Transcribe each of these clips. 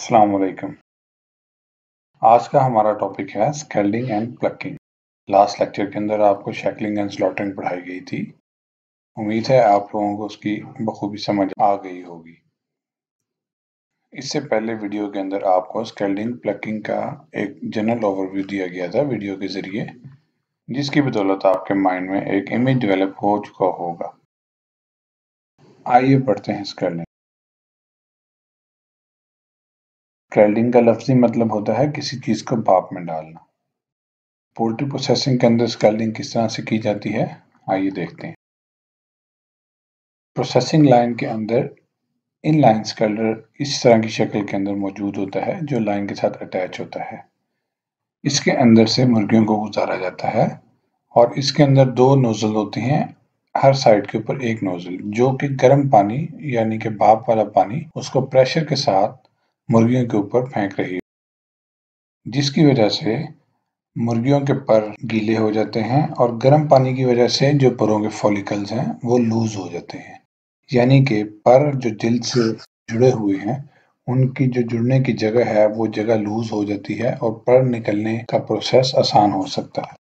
अस्सलाम वालेकुम आज का हमारा टॉपिक है scalding and plucking last lecture के अंदर आपको शेकलिंग एंड स्लॉटरिंग पढ़ाई गई थी। उम्मीद है आप लोगों को उसकी बखूबी समझ आ गई होगी। इससे पहले वीडियो के अंदर आपको स्केल्डिंग प्लकिंग का एक जनरल ओवरव्यू दिया गया था वीडियो के ज़रिए, जिसकी बदौलत आपके माइंड में एक इमेज डेवलप हो चुका होगा। आइए पढ़ते हैं स्केल्डिंग स्केल्डिंग का लफ्जी मतलब होता है किसी चीज़ को भाप में डालना। पोल्ट्री प्रोसेसिंग के अंदर स्केल्डिंग किस तरह से की जाती है? आइए देखते हैं। प्रोसेसिंग लाइन के अंदर इन लाइन स्केल्डर इस तरह की शक्ल के अंदर मौजूद होता है, जो लाइन के साथ अटैच होता है। इसके अंदर से मुर्गियों को गुजारा जाता है और इसके अंदर दो नोजल होते हैं, हर साइड के ऊपर एक नोजल जो कि गर्म पानी यानी कि भाप वाला पानी, उसको प्रेशर के साथ मुर्गियों के ऊपर फेंक रही है, जिसकी वजह से मुर्गियों के पर गीले हो जाते हैं और गर्म पानी की वजह से जो परों के फॉलिकल्स हैं, वो लूज हो जाते हैं। यानी कि पर जो जिल्द से जुड़े हुए हैं, उनकी जो जुड़ने की जगह है, वो जगह लूज हो जाती है और पर निकलने का प्रोसेस आसान हो सकता है।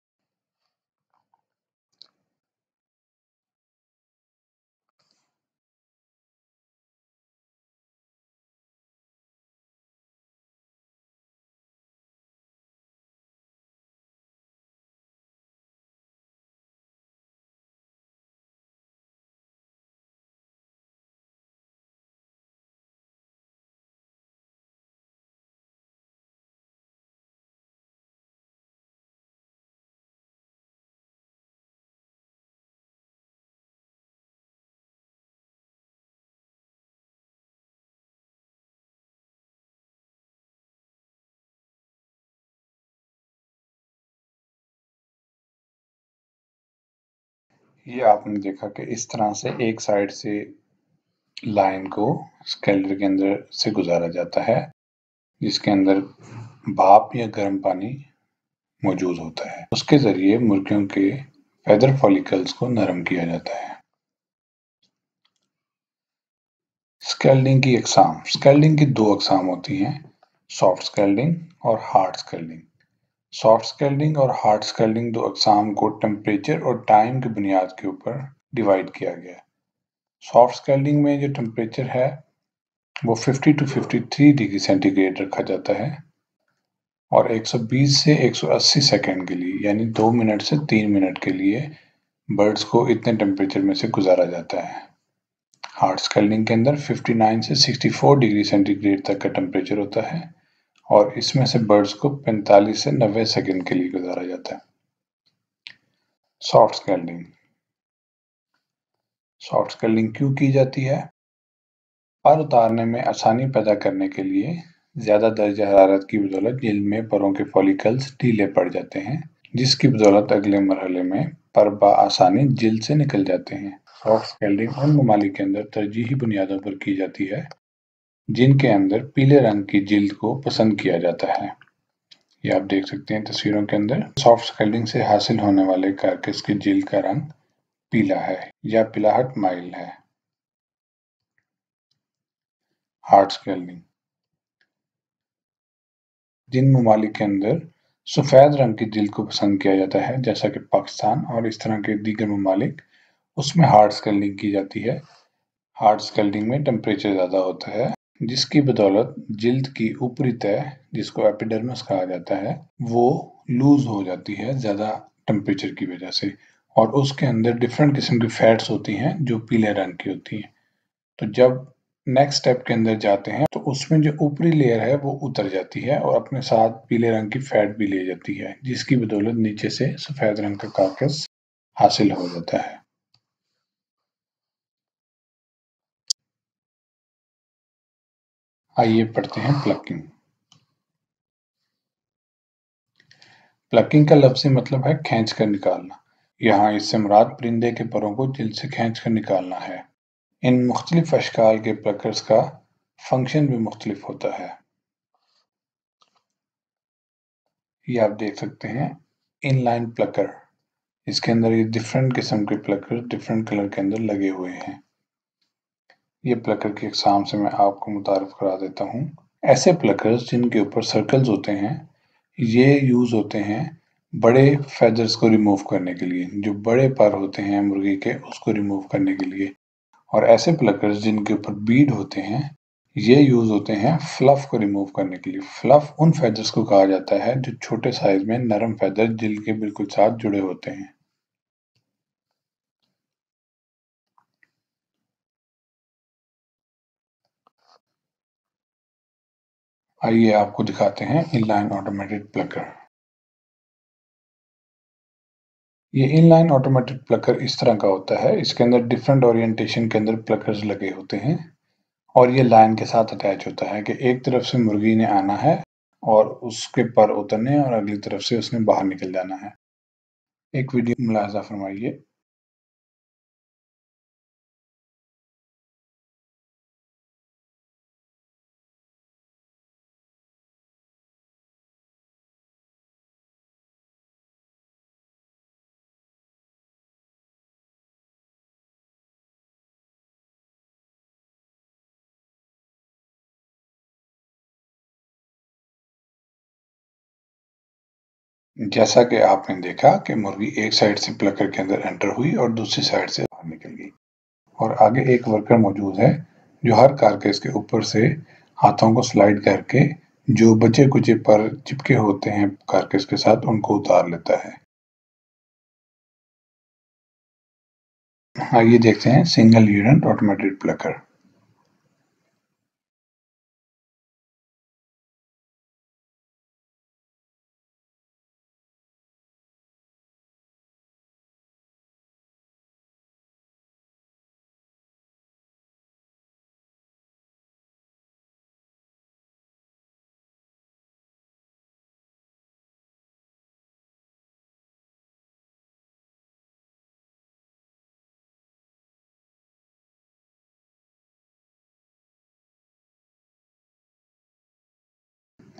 ये आपने देखा कि इस तरह से एक साइड से लाइन को स्केल्डर के अंदर से गुजारा जाता है, जिसके अंदर भाप या गर्म पानी मौजूद होता है। उसके ज़रिए मुर्गियों के फेदर फॉलिकल्स को नरम किया जाता है। स्केल्डिंग की अकसाम स्केल्डिंग की दो अकसाम होती हैं। सॉफ्ट स्केल्डिंग और हार्ड स्केल्डिंग सॉफ्ट स्केल्डिंग और हार्ड स्केल्डिंग दो अकसाम को टेम्परेचर और टाइम की बुनियाद के ऊपर डिवाइड किया गया। सॉफ्ट स्केल्डिंग में जो टेम्परेचर है, वो 50 टू 53 डिग्री सेंटीग्रेड रखा जाता है और 120 से 180 सेकंड के लिए, यानी दो मिनट से तीन मिनट के लिए बर्ड्स को इतने टेम्परेचर में से गुजारा जाता है। हार्ड स्केल्डिंग के अंदर 59 से 64 डिग्री सेंटीग्रेड तक का टेम्परेचर होता है। और इसमें से बर्ड्स को 45 से 90 सेकंड के लिए गुजारा जाता है। सॉफ्ट स्केल्डिंग सॉफ्ट स्केल्डिंग क्यों की जाती है? पर उतारने में आसानी पैदा करने के लिए ज़्यादा दर्ज हरारत की बदौलत जिल्द में परों के फॉलिकल्स ढीले पड़ जाते हैं, जिसकी बदौलत अगले मरहले में पर आसानी जिल्द से निकल जाते हैं। सॉफ्ट स्केल्डिंग उन ममालिक के अंदर तरजीही बुनियादों पर की जाती है जिनके अंदर पीले रंग की जिल्द को पसंद किया जाता है। ये आप देख सकते हैं तस्वीरों के अंदर। सॉफ्ट स्केल्डिंग से हासिल होने वाले कारकिस की जिल्द का रंग पीला है या पिलाहट माइल है। हार्ड स्केल्डिंग जिन ममालिक के अंदर सफ़ेद रंग की जिल्द को पसंद किया जाता है, जैसा कि पाकिस्तान और इस तरह के दीगर ममालिक, उसमें हार्ड स्केल्डिंग की जाती है। हार्ड स्केल्डिंग में टेम्परेचर ज़्यादा होता है जिसकी बदौलत जिल्द की ऊपरी तय, जिसको एपिडर्मिस कहा जाता है, वो लूज हो जाती है ज़्यादा टेम्परेचर की वजह से। और उसके अंदर डिफरेंट किस्म की फैट्स होती हैं जो पीले रंग की होती हैं। तो जब नेक्स्ट स्टेप के अंदर जाते हैं तो उसमें जो ऊपरी लेयर है, वो उतर जाती है और अपने साथ पीले रंग की फैट भी ले जाती है, जिसकी बदौलत नीचे से सफ़ेद रंग का काकस हासिल हो जाता है। आइए पढ़ते हैं प्लकिंग प्लकिंग का लफ्ज़ी मतलब है खींच कर निकालना। यहाँ इससे मुराद परिंदे के परों को जिल्द से खींच कर निकालना है। इन मुख्तलिफ़ अशकाल के प्लकर्स का फ़ंक्शन भी मुख्तलिफ़ होता है। ये आप देख सकते हैं इन लाइन प्लकर इसके अंदर ये डिफरेंट किस्म के प्लकर डिफरेंट कलर के अंदर लगे हुए हैं। ये प्लकर की एग्ज़ाम से मैं आपको मुतारफ करा देता हूँ। ऐसे प्लकर्स जिनके ऊपर सर्कल्स होते हैं, ये यूज़ होते हैं बड़े फेदर्स को रिमूव करने के लिए, जो बड़े पर होते हैं मुर्गी के, उसको रिमूव करने के लिए। और ऐसे प्लकर्स जिनके ऊपर बीड होते हैं, ये यूज़ होते हैं फ्लफ को रिमूव करने के लिए। फ्लफ उन फेदर्स को कहा जाता है जो छोटे साइज़ में नरम फेदर जिल के बिल्कुल साथ जुड़े होते हैं। आइए आपको दिखाते हैं इनलाइन ऑटोमेटेड प्लकर ये इनलाइन ऑटोमेटेड प्लकर इस तरह का होता है, इसके अंदर डिफरेंट ओरिएंटेशन के अंदर प्लकर्स लगे होते हैं और ये लाइन के साथ अटैच होता है कि एक तरफ़ से मुर्गी ने आना है और उसके पर उतरने और अगली तरफ़ से उसने बाहर निकल जाना है। एक वीडियो मुलाजा फरमाइए। जैसा कि आपने देखा कि मुर्गी एक साइड से प्लकर के अंदर एंटर हुई और दूसरी साइड से बाहर निकल गई। और आगे एक वर्कर मौजूद है, जो हर कारकेस के ऊपर से हाथों को स्लाइड करके जो बचे कुचे पर चिपके होते हैं कारकेस के साथ, उनको उतार लेता है। आइए देखते हैं सिंगल यूनिट ऑटोमेटेड प्लकर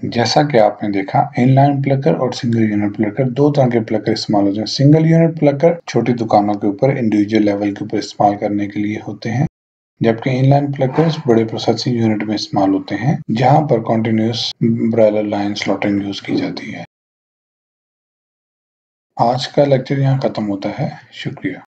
जैसा कि आपने देखा इनलाइन प्लकर और सिंगल यूनिट प्लकर दो तरह के प्लकर इस्तेमाल होते हैं। सिंगल यूनिट प्लकर छोटी दुकानों के ऊपर इंडिविजुअल लेवल के ऊपर इस्तेमाल करने के लिए होते हैं, जबकि इनलाइन प्लकर्स बड़े प्रोसेसिंग यूनिट में इस्तेमाल होते हैं, जहाँ पर continuous broiler line slaughtering use की जाती है। आज का लेक्चर यहाँ खत्म होता है। शुक्रिया।